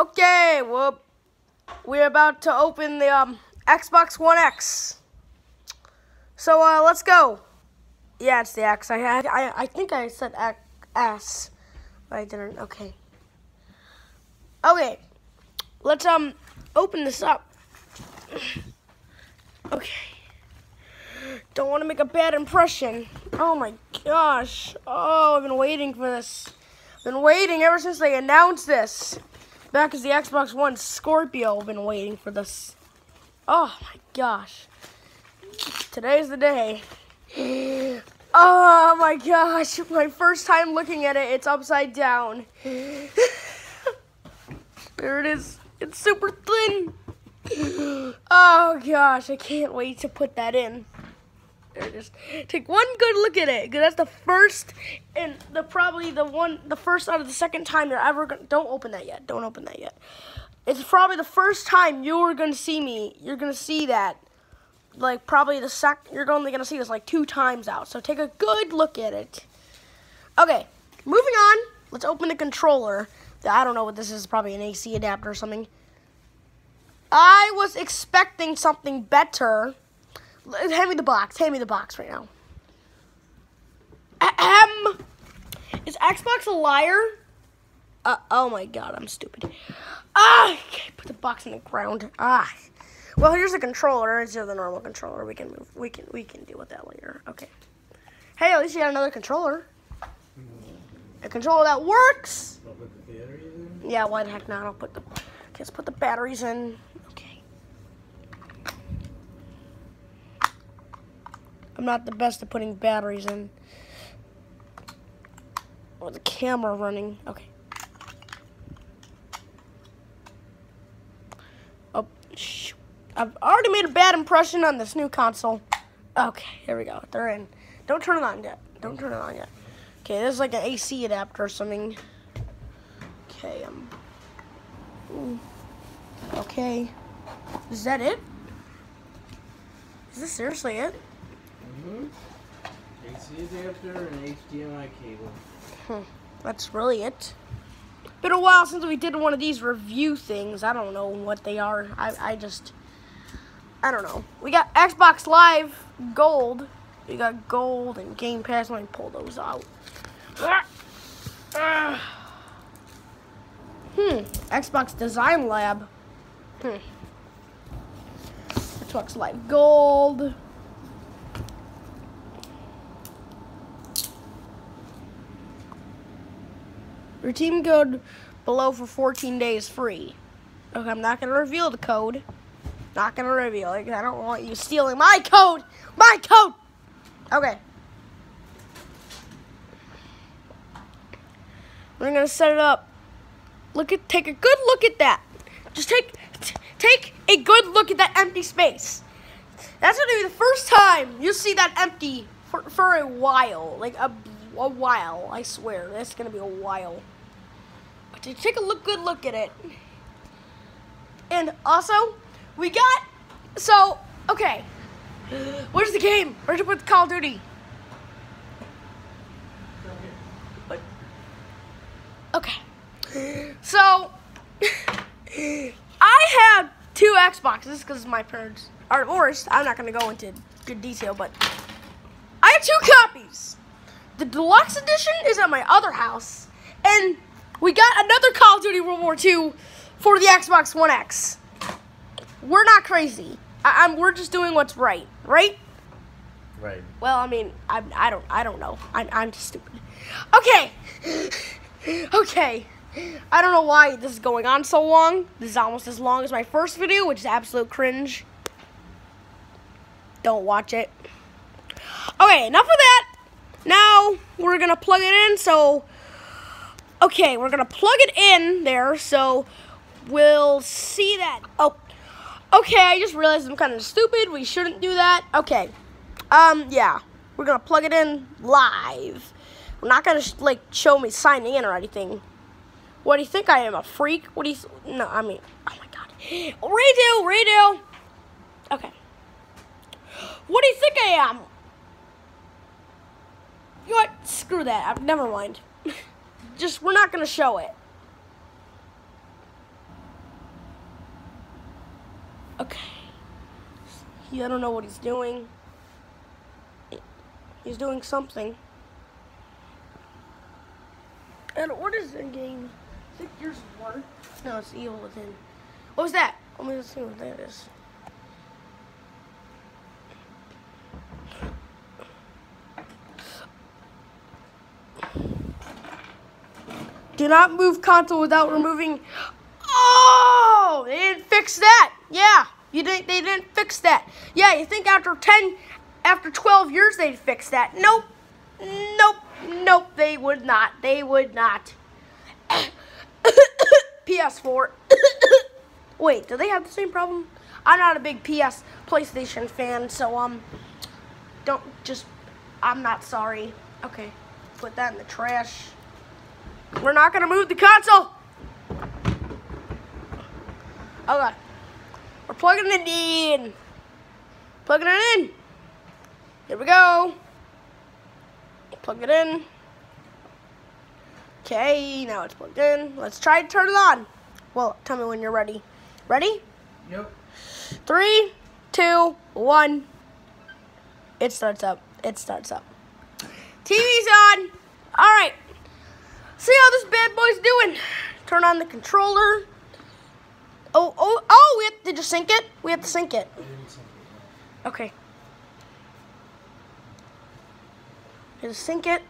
Okay, well, we're about to open the um, Xbox One X. So uh, let's go. Yeah, it's the X. I I, I think I said S, but I didn't. Okay. Okay, let's um open this up. Okay. Don't want to make a bad impression. Oh my gosh. Oh, I've been waiting for this. Been waiting ever since they announced this. Back is the Xbox One Scorpio, I've been waiting for this. Oh my gosh. Today's the day. Oh my gosh. My first time looking at it, it's upside down. there it is. It's super thin. Oh gosh, I can't wait to put that in. There, just take one good look at it, because that's the first and the probably the one, the first out of the second time you're ever gonna. Don't open that yet. Don't open that yet. It's probably the first time you're gonna see me. You're gonna see that. Like probably the sec. You're only gonna see this like two times out. So take a good look at it. Okay, moving on. Let's open the controller. I don't know what this is. Probably an AC adapter or something. I was expecting something better. Hand me the box. Hand me the box right now. Ahem. Is Xbox a liar? Uh, oh my god, I'm stupid. Ah, okay, put the box in the ground. Ah. Well, here's the controller. It's just the normal controller. We can move. We can we can deal with that later. Okay. Hey, at least you got another controller. A controller that works. Yeah, why the heck not? I'll put the. Let's put the batteries in. Okay. I'm not the best at putting batteries in. Or the camera running. Okay. Oh, shoot. I've already made a bad impression on this new console. Okay, here we go. They're in. Don't turn it on yet. Don't turn it on yet. Okay, this is like an AC adapter or something. Okay, um. Okay. Is that it? Is this seriously it? Hmm. That's really it. Been a while since we did one of these review things. I don't know what they are. I, I just, I don't know. We got Xbox Live Gold. We got Gold and Game Pass. Let me pull those out. Hmm. Xbox Design Lab. Hmm. Xbox Live Gold. Redeem code below for 14 days free. Okay, I'm not gonna reveal the code. Not gonna reveal it. I don't want you stealing my code. My code. Okay. We're gonna set it up. Look at, take a good look at that. Just take, take a good look at that empty space. That's gonna be the first time you see that empty for, for a while, like a, a while. I swear, that's gonna be a while. But to take a look, good look at it. And also, we got so okay. Where's the game? Where'd you put Call of Duty? Okay. So I have two Xboxes because my parents are divorced. I'm not gonna go into good detail, but I have two copies. The deluxe edition is at my other house, and we got another Call of Duty World War II for the Xbox One X. We're not crazy. I, am we're just doing what's right, right? Right. Well, I mean, I, I don't I don't know. I'm I'm just stupid. Okay. okay. I don't know why this is going on so long. This is almost as long as my first video, which is absolute cringe. Don't watch it. Okay, enough of that. Now we're gonna plug it in. So, okay, we're gonna plug it in there. So we'll see that. Oh, okay. I just realized I'm kind of stupid. We shouldn't do that. Okay. Um, yeah, we're gonna plug it in live. We're not gonna like show me signing in or anything. What do you think I am, a freak? What do you, no, I mean, oh my god. Redo, redo. Okay. What do you think I am? You know what? Screw that. Never mind just, we're not going to show it. Okay. He, I don't know what he's doing. He's doing something. And what is the game? I think there's one. No, it's evil within. What was that? Let me see what that is. Do not move console without removing. Oh, they didn't fix that. Yeah, you didn't. They didn't fix that. Yeah, you think after ten, after twelve years they'd fix that? Nope, nope, nope. They would not. They would not. PS4. Wait, do they have the same problem? I'm not a big PS PlayStation fan, so um, don't just. I'm not sorry. Okay, put that in the trash. We're not gonna move the console. Oh god. We're plugging it in. Plugging it in. Here we go. Plug it in. Okay, now it's plugged in. Let's try to turn it on. Well, tell me when you're ready. Ready? Yep. Three, two, one. It starts up. It starts up. TV's on. All right. See how this bad boy's doing. Turn on the controller. Oh, oh, oh, we have to just sync it? We have to sync it. Okay. Just sync it.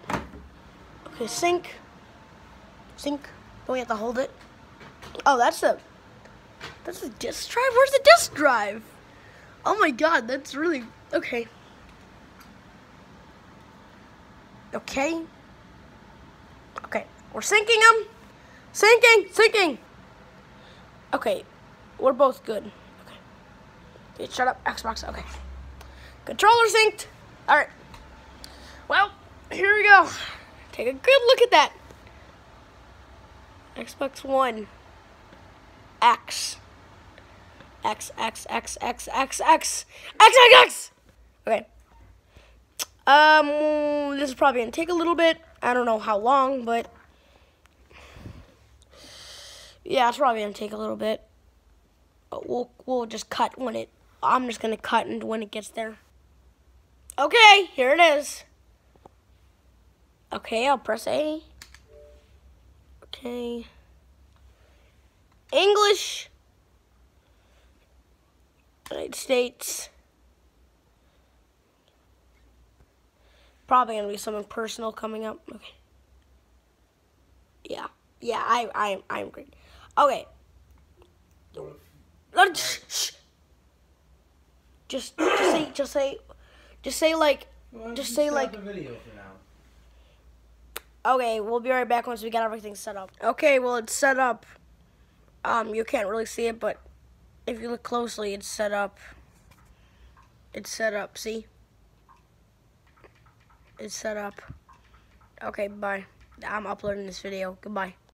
Okay, sync. Sync. Don't we have to hold it? Oh, that's a that's a disk drive? Where's the disk drive? Oh my god, that's really okay. Okay. Okay, we're syncing them. Syncing, syncing. Okay, we're both good. Okay. Okay, shut up, Xbox. Okay. Controller synced. All right. Well, here we go. Take a good look at that. Xbox One. X. X, X, X, X, X, X, X, X, X. Okay. Um, this is probably gonna take a little bit. I don't know how long, but yeah, it's probably gonna take a little bit. But we'll we'll just cut when it. I'm just gonna cut and when it gets there. Okay, here it is. Okay, I'll press A. Okay. English. United States. Probably gonna be something personal coming up. Okay. Yeah. Yeah, I I I'm great. Okay. Shh, shh. Just just say just say just say like Well, Just say, like- the video for now. Okay, we'll be right back once we get everything set up. Okay, well it's set up. Um, you can't really see it, but if you look closely, it's set up. It's set up. See? It's set up. Okay, bye. I'm uploading this video. Goodbye.